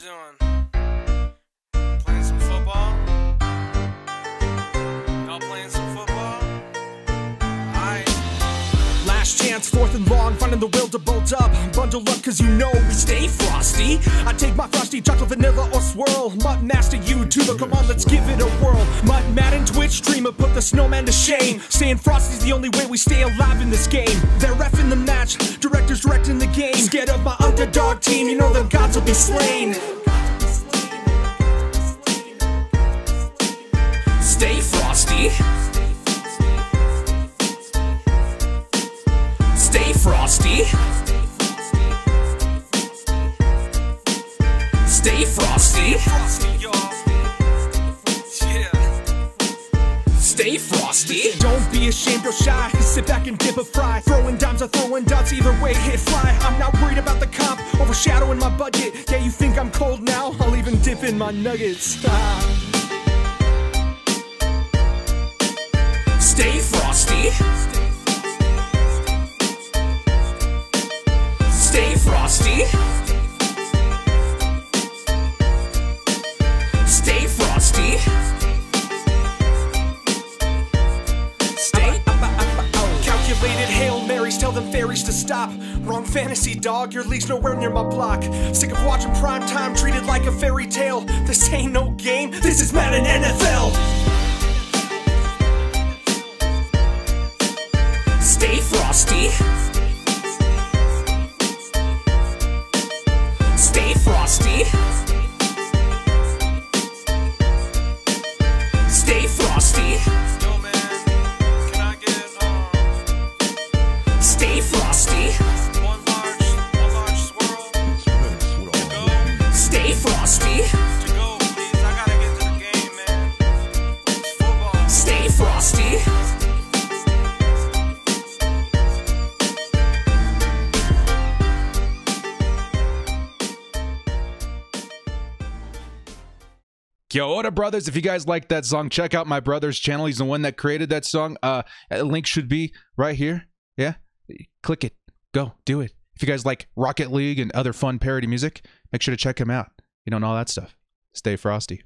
doing? Playing some football? Y'all playing some football? Last chance, fourth and long, finding the will to bolt up. Bundle up, cause you know we stay frosty. I take my frosty chocolate vanilla or swirl. MUT master YouTuber, come on, let's give it a whirl. MUT Madden Twitch streamer, put the snowman to shame. Staying frosty's the only way we stay alive in this game. They're refing the match, directors directing the game. Scared of my underdog team, you know them gods will be slain. Stay frosty. Stay frosty. Stay frosty. Frosty, Frosty. Don't be ashamed or shy. Sit back and dip a fry. Throwing dimes or throwing dots, either way, hit fly. I'm not worried about the comp overshadowing my budget. Yeah, you think I'm cold now? I'll even dip in my nuggets. Stay frosty. Tell them fairies to stop. Wrong fantasy, dog. Your league's nowhere near my block. Sick of watching prime time treated like a fairy tale. This ain't no game. This is Madden NFL. Stay frosty. Stay frosty. Stay frosty. one large, one large swirl to go? Stay frosty. Go. Game. Stay frosty. Yo, Oda Brothers, if you guys like that song, check out my brother's channel. He's the one that created that song. Uh, link should be right here. Yeah, click it. Go, do it. If you guys like Rocket League and other fun parody music, make sure to check him out. You know, and all that stuff. Stay frosty.